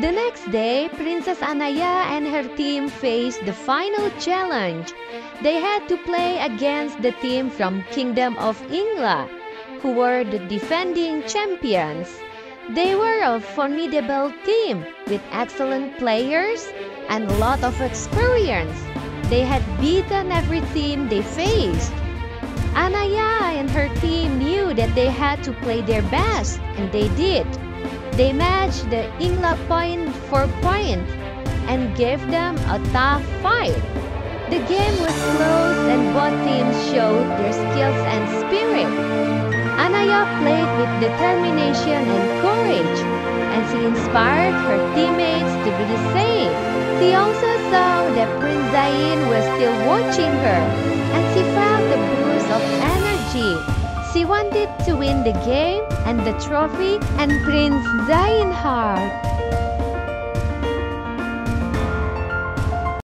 The next day, Princess Anaya and her team faced the final challenge. They had to play against the team from Kingdom of Engla, who were the defending champions. They were a formidable team with excellent players and a lot of experience. They had beaten every team they faced. Anaya and her team knew that they had to play their best, and they did. They matched the Engla point for point and gave them a tough fight. The game was close and both teams showed their skills and spirit. Anaya played with determination and courage, and she inspired her teammates to do the same. She also saw that Prince Zain was still She wanted to win the game and the trophy, and Prince Zain heart